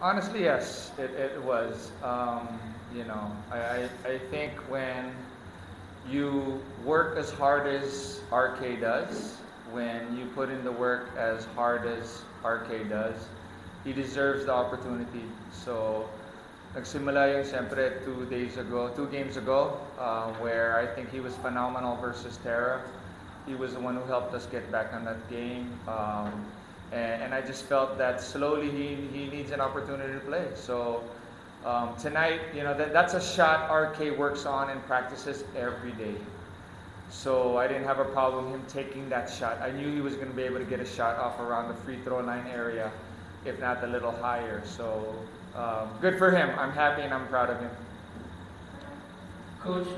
honestly, yes, it, it was. Um, you know, I, I, think when you work as hard as RK does, when you put in the work as hard as RK does, he deserves the opportunity. So, nagsimula yung siyempre two days ago, two games ago, uh, where I think he was phenomenal versus Terra. He was the one who helped us get back on that game. Um, and, and I just felt that slowly he, he needs an opportunity to play. So um, tonight, you know, that, that's a shot RK works on and practices every day. So I didn't have a problem him taking that shot. I knew he was going to be able to get a shot off around the free throw line area, if not a little higher. So um, good for him. I'm happy and I'm proud of him. Coach,